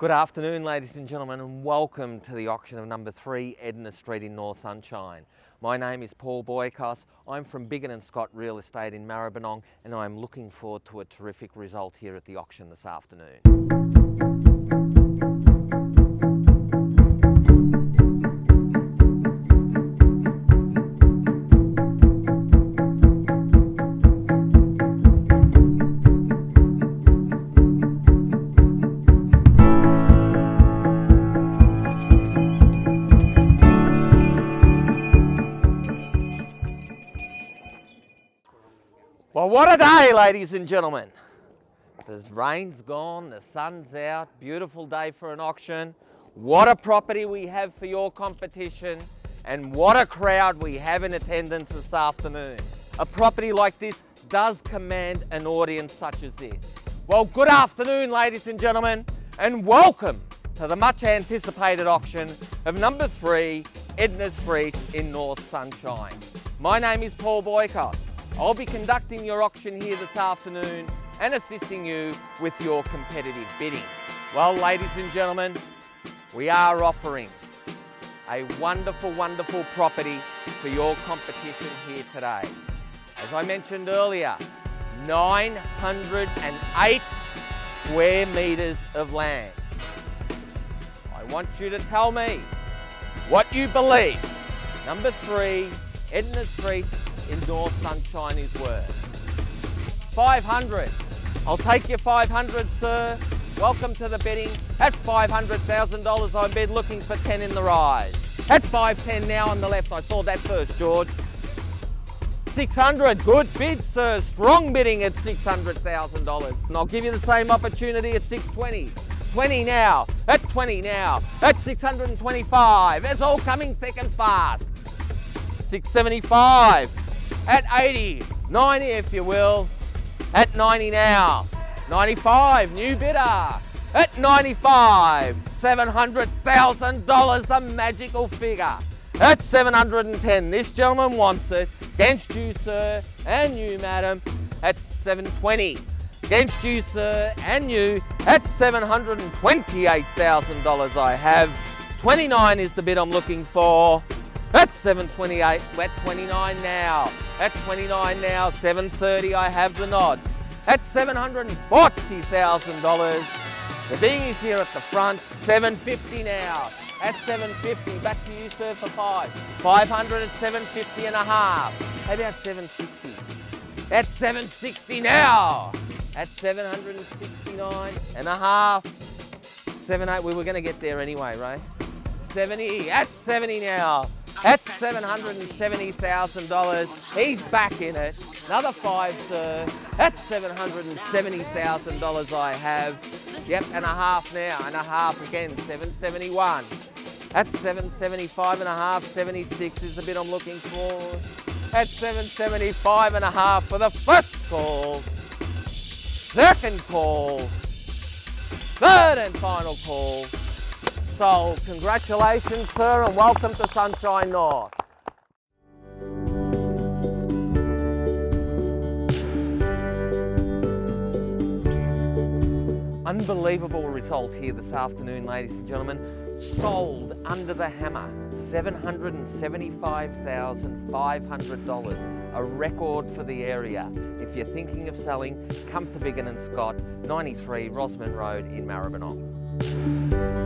Good afternoon, ladies and gentlemen, and welcome to the auction of number three, Edna Street in North Sunshine. My name is Paul Boicos. I'm from Biggin and Scott Real Estate in Maribyrnong, and I'm looking forward to a terrific result here at the auction this afternoon. Well, what a day, ladies and gentlemen. The rain's gone, the sun's out, beautiful day for an auction. What a property we have for your competition, and what a crowd we have in attendance this afternoon. A property like this does command an audience such as this. Well, good afternoon, ladies and gentlemen, and welcome to the much anticipated auction of number three, Edna Street in North Sunshine. My name is Paul Boicos. I'll be conducting your auction here this afternoon and assisting you with your competitive bidding. Well, ladies and gentlemen, we are offering a wonderful, wonderful property for your competition here today. As I mentioned earlier, 908 square metres of land. I want you to tell me what you believe. Number three, Edna Street in North Sunshine is worth. 500. I'll take your 500, sir. Welcome to the bidding. At $500,000, I bid looking for 10 in the rise. At 510 now on the left, I saw that first, George. 600, good bid, sir. Strong bidding at $600,000. And I'll give you the same opportunity at 620. 20 now, at 20 now, at 625. It's all coming thick and fast. 675, at 80, 90 if you will, at 90 now, 95, new bidder, at 95, $700,000, the magical figure, at 710, this gentleman wants it, against you sir, and you madam, at 720, against you sir, and you, at $728,000 I have, 29 is the bid I'm looking for, at 728, at 29 now. At 29 now, 730, I have the nod. At $740,000. The being is here at the front, 750 now. At 750, back to you, sir, for five. 500 at 750 and a half. How about 760? At 760 now. At 769 and a half. 78, we were going to get there anyway, right? 70, at 70 now. At $770,000. He's back in it. Another five, sir. That's $770,000 I have. Yep, and a half now, and a half again, 771. That's 775 and a half, 76 is the bit I'm looking for. That's 775 and a half for the first call. Second call. Third and final call. So congratulations, sir, and welcome to Sunshine North. Unbelievable result here this afternoon, ladies and gentlemen. Sold under the hammer, $775,500, a record for the area. If you're thinking of selling, come to Biggin and Scott, 93 Rosamond Road in Maribyrnong.